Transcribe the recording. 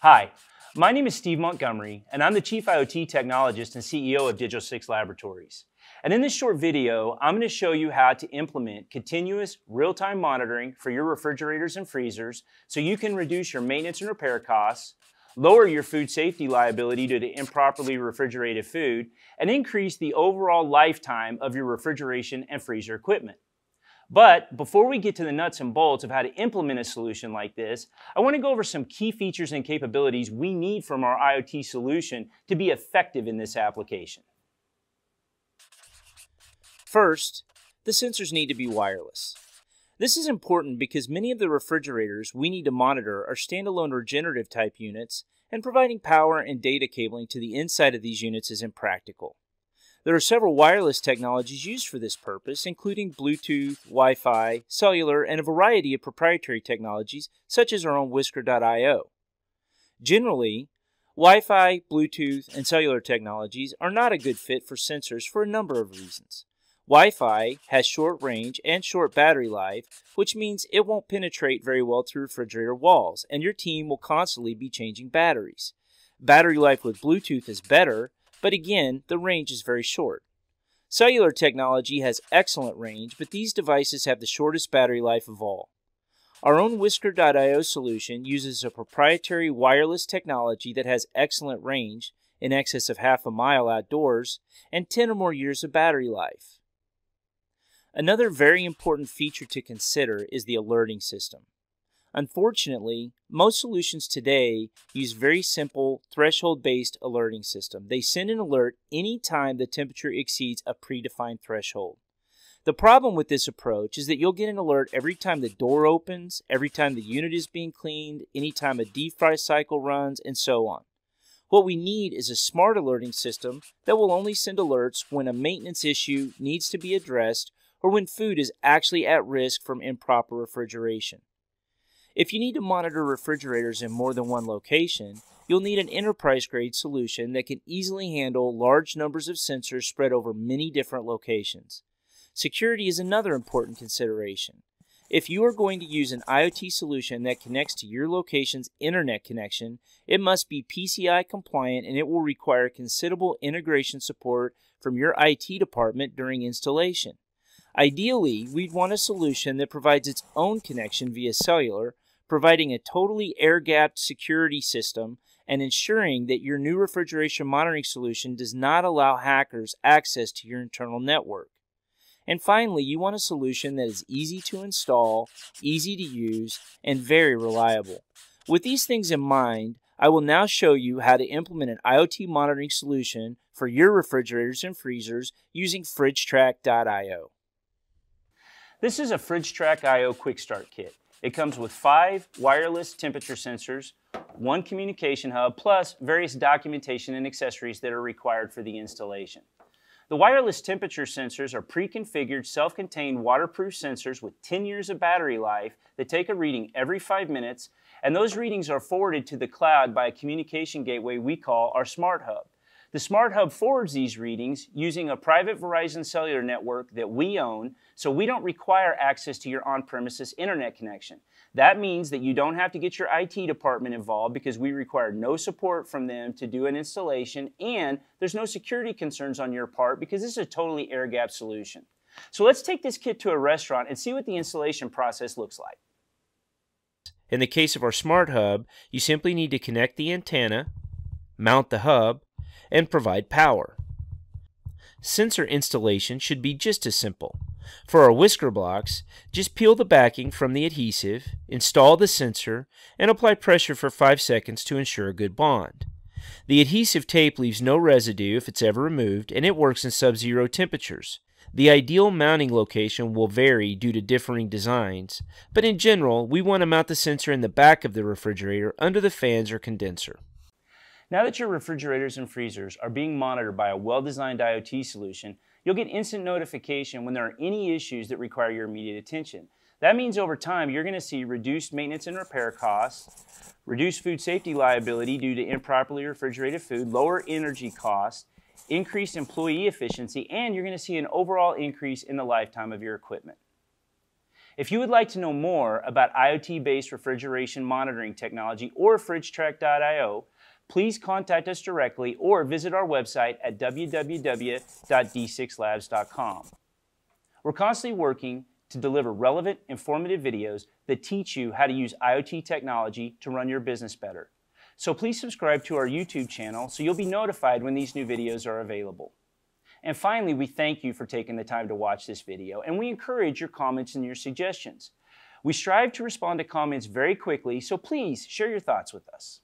Hi, my name is Steve Montgomery, and I'm the Chief IoT Technologist and CEO of Digital 6 Laboratories. And in this short video, I'm going to show you how to implement continuous real-time monitoring for your refrigerators and freezers so you can reduce your maintenance and repair costs, lower your food safety liability due to improperly refrigerated food, and increase the overall lifetime of your refrigeration and freezer equipment. But before we get to the nuts and bolts of how to implement a solution like this, I want to go over some key features and capabilities we need from our IoT solution to be effective in this application. First, the sensors need to be wireless. This is important because many of the refrigerators we need to monitor are standalone regenerative type units, and providing power and data cabling to the inside of these units is impractical. There are several wireless technologies used for this purpose, including Bluetooth, Wi Fi, cellular, and a variety of proprietary technologies, such as our own Whisker.io. Generally, Wi Fi, Bluetooth, and cellular technologies are not a good fit for sensors for a number of reasons. Wi Fi has short range and short battery life, which means it won't penetrate very well through refrigerator walls, and your team will constantly be changing batteries. Battery life with Bluetooth is better, but again, the range is very short. Cellular technology has excellent range, but these devices have the shortest battery life of all. Our own Whisker.io solution uses a proprietary wireless technology that has excellent range, in excess of half a mile outdoors, and 10 or more years of battery life. Another very important feature to consider is the alerting system. Unfortunately, most solutions today use very simple threshold-based alerting system. They send an alert anytime the temperature exceeds a predefined threshold. The problem with this approach is that you'll get an alert every time the door opens, every time the unit is being cleaned, anytime a defrost cycle runs, and so on. What we need is a smart alerting system that will only send alerts when a maintenance issue needs to be addressed or when food is actually at risk from improper refrigeration. If you need to monitor refrigerators in more than one location, you'll need an enterprise grade solution that can easily handle large numbers of sensors spread over many different locations. Security is another important consideration. If you are going to use an IoT solution that connects to your location's internet connection, it must be PCI compliant and it will require considerable integration support from your IT department during installation. Ideally, we'd want a solution that provides its own connection via cellular providing a totally air-gapped security system and ensuring that your new refrigeration monitoring solution does not allow hackers access to your internal network. And finally, you want a solution that is easy to install, easy to use, and very reliable. With these things in mind, I will now show you how to implement an IoT monitoring solution for your refrigerators and freezers using FridgeTrak.io. This is a FridgeTrak.io Quick Start Kit. It comes with five wireless temperature sensors, one communication hub, plus various documentation and accessories that are required for the installation. The wireless temperature sensors are pre-configured, self-contained waterproof sensors with 10 years of battery life that take a reading every five minutes, and those readings are forwarded to the cloud by a communication gateway we call our Smart Hub. The Smart Hub forwards these readings using a private Verizon cellular network that we own, so we don't require access to your on-premises internet connection. That means that you don't have to get your IT department involved because we require no support from them to do an installation, and there's no security concerns on your part because this is a totally air-gap solution. So let's take this kit to a restaurant and see what the installation process looks like. In the case of our Smart Hub, you simply need to connect the antenna, mount the hub, and provide power. Sensor installation should be just as simple. For our whisker blocks, just peel the backing from the adhesive, install the sensor, and apply pressure for 5 seconds to ensure a good bond. The adhesive tape leaves no residue if it's ever removed, and it works in sub-zero temperatures. The ideal mounting location will vary due to differing designs, but in general, we want to mount the sensor in the back of the refrigerator under the fans or condenser. Now that your refrigerators and freezers are being monitored by a well-designed IoT solution, you'll get instant notification when there are any issues that require your immediate attention. That means over time, you're going to see reduced maintenance and repair costs, reduced food safety liability due to improperly refrigerated food, lower energy costs, increased employee efficiency, and you're going to see an overall increase in the lifetime of your equipment. If you would like to know more about IoT-based refrigeration monitoring technology or FridgeTrak.io, please contact us directly or visit our website at www.d6labs.com. We're constantly working to deliver relevant, informative videos that teach you how to use IoT technology to run your business better. So please subscribe to our YouTube channel so you'll be notified when these new videos are available. And finally, we thank you for taking the time to watch this video, and we encourage your comments and your suggestions. We strive to respond to comments very quickly, so please share your thoughts with us.